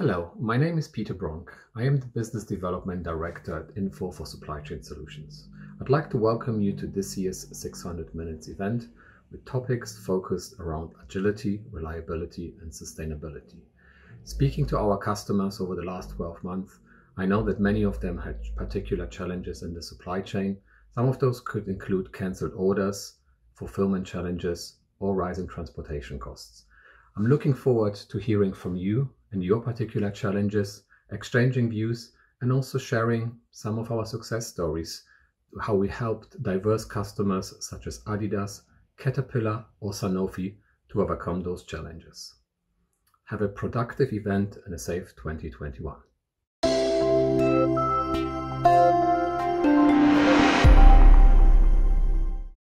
Hello, my name is Peter Bronk. I am the Business Development Director at Infor for Supply Chain Solutions. I'd like to welcome you to this year's 600 Minutes event with topics focused around agility, reliability, and sustainability. Speaking to our customers over the last 12 months, I know that many of them had particular challenges in the supply chain. Some of those could include cancelled orders, fulfillment challenges, or rising transportation costs. I'm looking forward to hearing from you and your particular challenges, exchanging views, and also sharing some of our success stories, how we helped diverse customers such as Adidas, Caterpillar, or Sanofi to overcome those challenges. Have a productive event and a safe 2021.